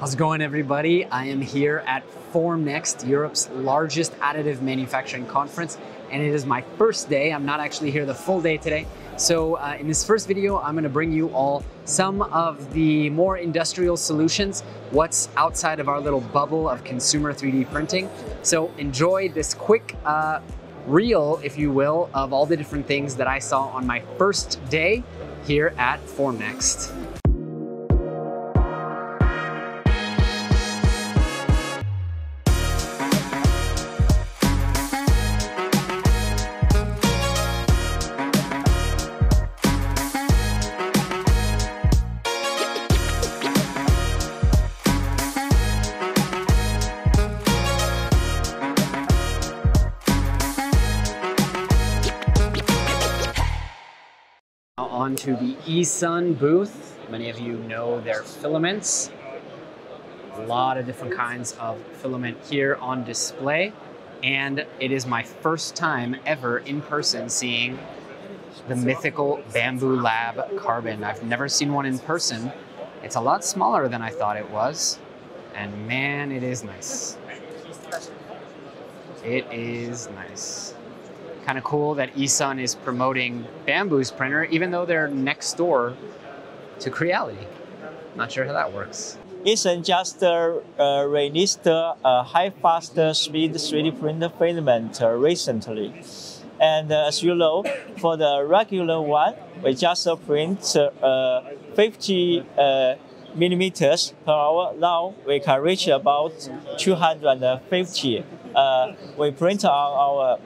How's it going, everybody? I am here at Formnext, Europe's largest additive manufacturing conference, and it is my first day. I'm not actually here the full day today. So uh, in this first video, I'm gonna bring you all some of the more industrial solutions, what's outside of our little bubble of consumer 3D printing. So enjoy this quick uh, reel, if you will, of all the different things that I saw on my first day here at Formnext. On to the eSun booth. Many of you know their filaments. A lot of different kinds of filament here on display. And it is my first time ever in person seeing the mythical Bambu Lab Carbon. I've never seen one in person. It's a lot smaller than I thought it was. And man, it is nice. It is nice kind of cool that eSun is promoting Bambu's printer, even though they're next door to Creality. Not sure how that works. eSun just uh, uh, released a high fast speed 3D printer filament uh, recently. And uh, as you know, for the regular one, we just print uh, 50 uh, millimeters per hour. Now we can reach about 250. we print on our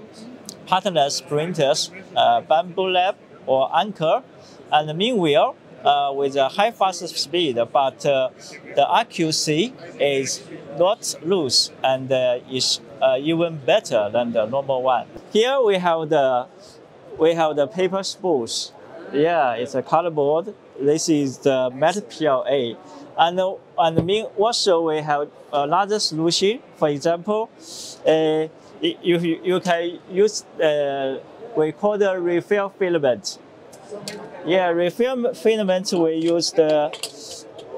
partners printers, uh, Bambu Lab or Anker, and meanwhile, uh, with a high fast speed, but uh, the accuracy is not loose and uh, is uh, even better than the normal one. Here we have the we have the paper spools. Yeah, it's a cardboard. This is the metal PLA. And, and also we have another solution. For example, uh, you, you can use uh, we call the refill filament. Yeah, refill filament we use the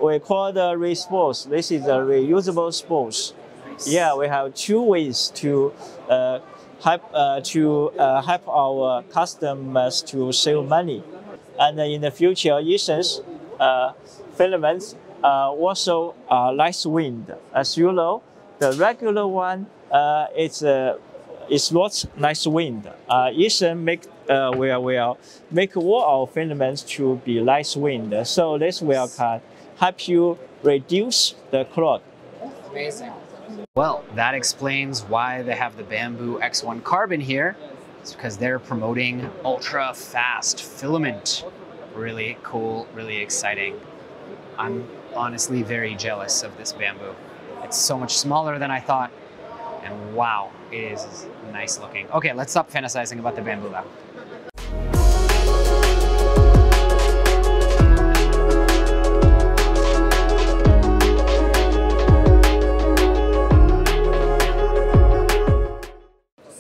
we call the respose. This is a reusable spools. Yeah, we have two ways to uh, help uh, to uh, help our customers to save money. And in the future, eSun's uh, filaments uh, also uh, light wind. As you know, the regular one it's uh, it's not nice wind. Uh, eSun make uh, will will make all our filaments to be light wind. So this will can help you reduce the clog. Amazing. Well, that explains why they have the Bambu X1 Carbon here. It's because they're promoting ultra fast filament. Really cool, really exciting. I'm honestly very jealous of this Bambu. It's so much smaller than I thought. And wow, it is nice looking. Okay, let's stop fantasizing about the Bambu.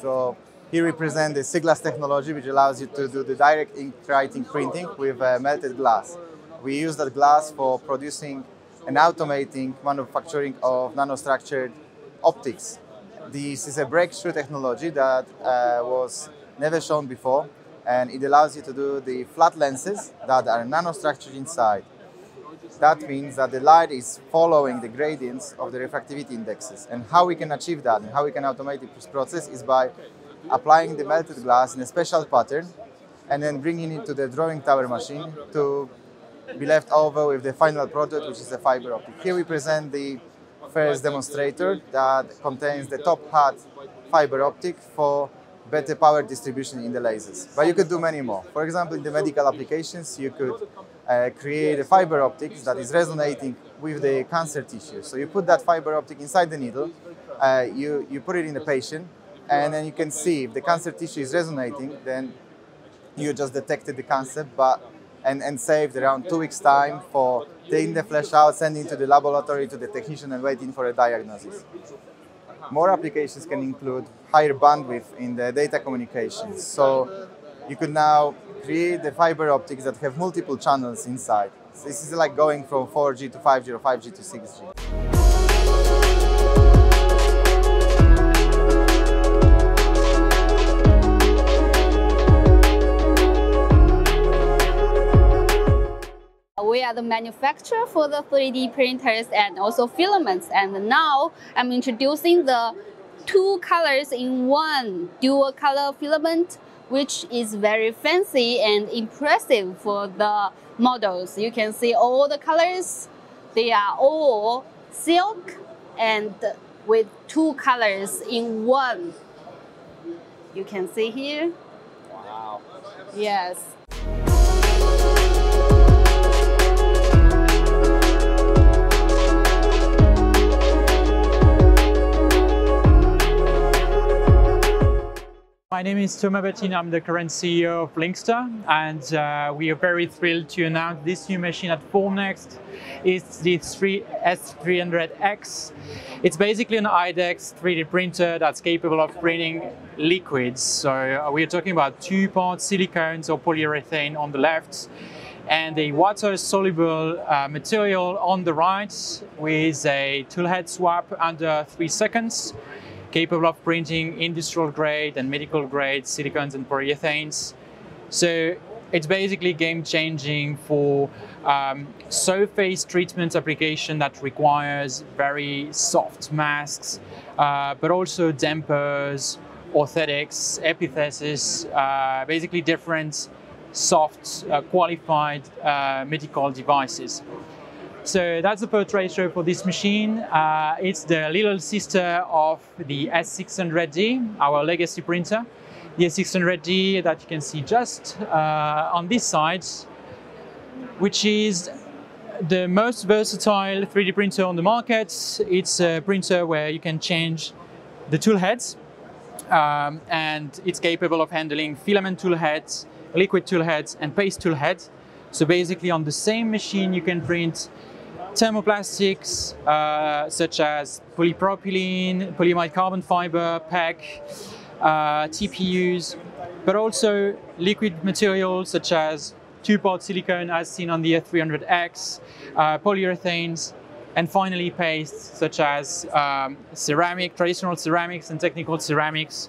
So here we present the Sigglass technology, which allows you to do the direct ink writing printing with uh, melted glass. We use that glass for producing and automating manufacturing of nanostructured optics this is a breakthrough technology that uh, was never shown before, and it allows you to do the flat lenses that are nanostructured inside. That means that the light is following the gradients of the refractivity indexes. And how we can achieve that and how we can automate this process is by applying the melted glass in a special pattern and then bringing it to the drawing tower machine to be left over with the final product, which is a fiber optic. Here we present the first demonstrator that contains the top hat fiber optic for better power distribution in the lasers. But you could do many more. For example, in the medical applications, you could uh, create a fiber optic that is resonating with the cancer tissue. So you put that fiber optic inside the needle, uh, you, you put it in the patient, and then you can see if the cancer tissue is resonating, then you just detected the cancer, but and, and saved around two weeks' time for taking the flesh out, sending to the laboratory to the technician and waiting for a diagnosis. More applications can include higher bandwidth in the data communications. So you could now create the fiber optics that have multiple channels inside. This is like going from 4G to 5G or 5G to 6G. We are the manufacturer for the 3D printers and also filaments. And now I'm introducing the two colors in one dual color filament, which is very fancy and impressive for the models. You can see all the colors. They are all silk and with two colors in one. You can see here. Wow. Yes. My name is Thomas Batigne. I'm the current CEO of Lynxter, and uh, we are very thrilled to announce this new machine at Formnext. It's the 3 S300X. It's basically an IDEX 3D printer that's capable of printing liquids. So uh, we're talking about two-part silicones or polyurethane on the left, and a water-soluble uh, material on the right with a toolhead swap under three seconds capable of printing industrial grade and medical grade silicones and polyethanes. So it's basically game changing for um, surface treatment application that requires very soft masks, uh, but also dampers, orthotics, epithesis, uh, basically different soft uh, qualified uh, medical devices. So that's the port ratio for this machine. Uh, it's the little sister of the S600D, our legacy printer. The S600D that you can see just uh, on this side, which is the most versatile 3D printer on the market. It's a printer where you can change the tool heads um, and it's capable of handling filament tool heads, liquid tool heads and paste tool heads. So basically on the same machine you can print thermoplastics uh, such as polypropylene, polyamide carbon fiber, PEC, uh, TPUs, but also liquid materials such as two-part silicone as seen on the S300X, uh, polyurethanes, and finally pastes such as um, ceramic, traditional ceramics and technical ceramics,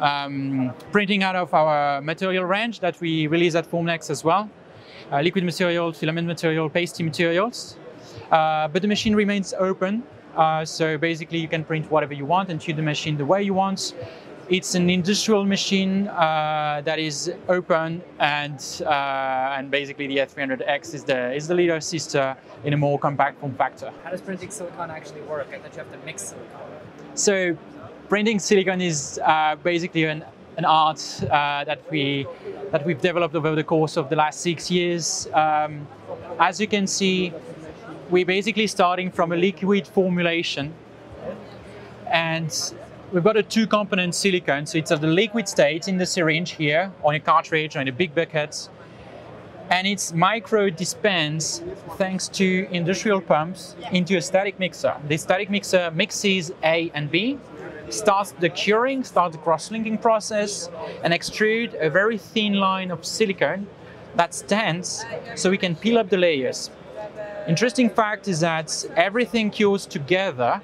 um, printing out of our material range that we release at Formnext as well. Uh, liquid material, filament material, pasty materials. Uh, but the machine remains open. Uh, so basically you can print whatever you want and tune the machine the way you want. It's an industrial machine uh, that is open and uh, and basically the S300X is the is the leader sister in a more compact form factor. How does printing silicon actually work? I thought you have to mix silicon. So printing silicon is uh, basically an an art uh, that we that we've developed over the course of the last six years. Um, as you can see, we're basically starting from a liquid formulation and we've got a two component silicone. So it's at the liquid state in the syringe here on a cartridge or in a big bucket. And it's micro dispensed thanks to industrial pumps into a static mixer. The static mixer mixes A and B, starts the curing, starts the cross-linking process, and extrude a very thin line of silicone that's dense so we can peel up the layers. Interesting fact is that everything cures together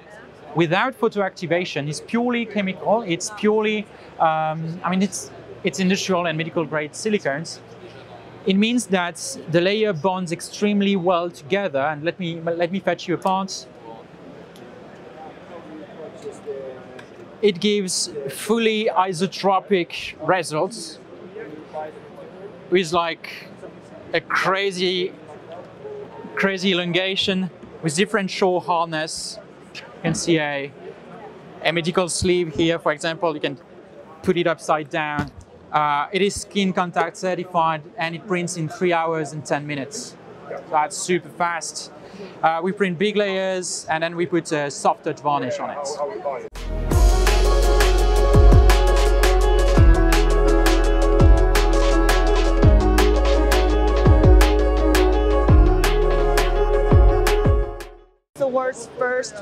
without photoactivation. It's purely chemical. It's purely, um, I mean, it's it's industrial and medical grade silicones. It means that the layer bonds extremely well together. And let me let me fetch you a part. It gives fully isotropic results with like a crazy crazy elongation with different shore hardness. You can see a, a medical sleeve here, for example, you can put it upside down. Uh, it is skin contact certified and it prints in three hours and 10 minutes. So that's super fast. Uh, we print big layers and then we put a soft touch varnish on it. World's first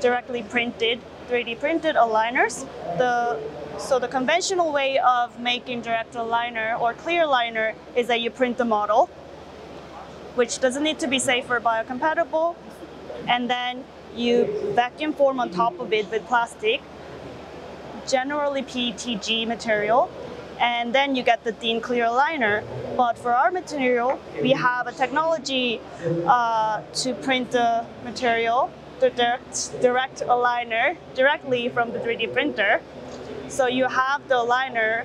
directly printed 3D printed aligners. The, so the conventional way of making direct aligner or clear aligner is that you print the model which doesn't need to be safe or biocompatible. And then you vacuum form on top of it with plastic, generally PETG material, and then you get the thin clear liner. But for our material, we have a technology uh, to print the material, the direct, direct aligner, directly from the 3D printer. So you have the liner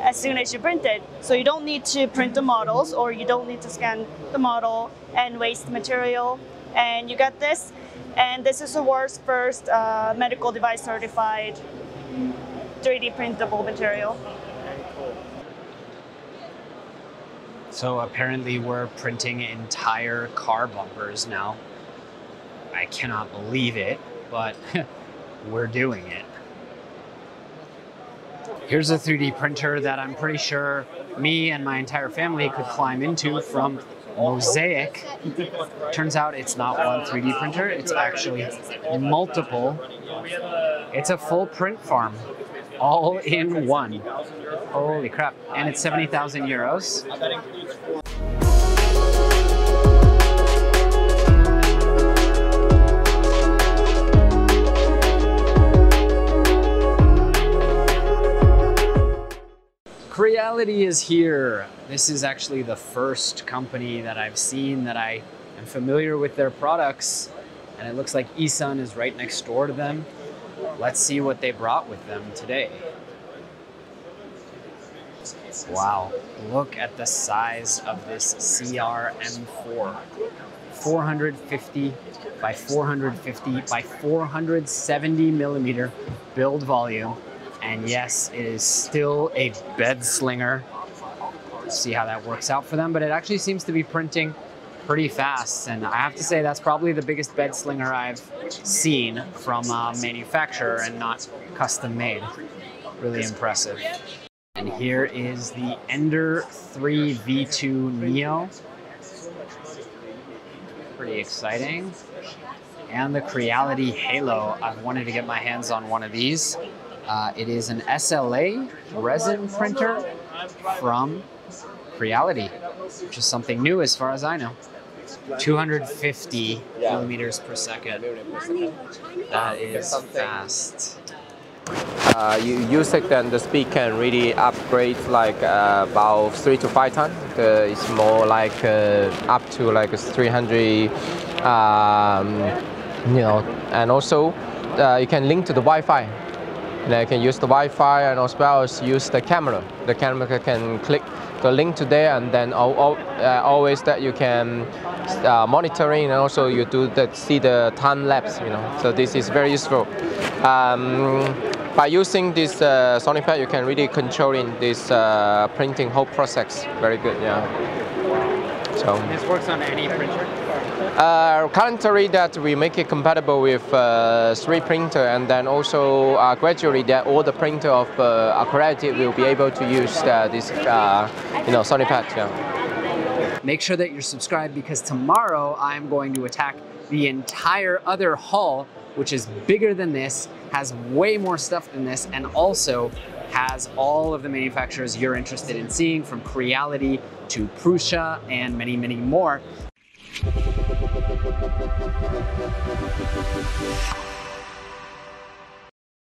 as soon as you print it. So you don't need to print the models or you don't need to scan the model and waste material. And you get this. And this is the world's first uh, medical device certified 3D printable material. So apparently we're printing entire car bumpers now. I cannot believe it, but we're doing it. Here's a 3D printer that I'm pretty sure me and my entire family could climb into from Mosaic. Turns out it's not one 3D printer, it's actually multiple. It's a full print farm, all in one. Holy crap. And it's 70,000 euros. Creality is here. This is actually the first company that I've seen that I am familiar with their products. And it looks like eSun is right next door to them. Let's see what they brought with them today. Wow, look at the size of this CR-M4. 450 by 450 by 470 millimeter build volume. And yes, it is still a bed slinger. See how that works out for them, but it actually seems to be printing pretty fast. And I have to say that's probably the biggest bed slinger I've seen from a manufacturer and not custom made. Really impressive. And here is the Ender 3 V2 Neo. Pretty exciting. And the Creality Halot. I've wanted to get my hands on one of these. Uh, it is an SLA resin printer from Creality, which is something new as far as I know. 250 millimeters per second. That is fast. Uh, you use it and the speed can really upgrade like uh, about three to five times. Uh, it's more like uh, up to like 300, um, you know, and also uh, you can link to the Wi-Fi. And you can use the Wi-Fi and as well as use the camera. The camera can click the link to there and then uh, always that you can monitoring and also you do that see the time lapse. You know, so this is very useful. Um, by using this uh, pad, you can really control in this uh, printing whole process. Very good, yeah. So this works on any printer. Uh, currently, that we make it compatible with uh, 3 printer, and then also uh, gradually that all the printer of uh, will be able to use uh, this, uh, you know, Sonic pad. Yeah. Make sure that you're subscribed because tomorrow I'm going to attack the entire other hall, which is bigger than this, has way more stuff than this, and also has all of the manufacturers you're interested in seeing from Creality to Prusa and many, many more. Thank you.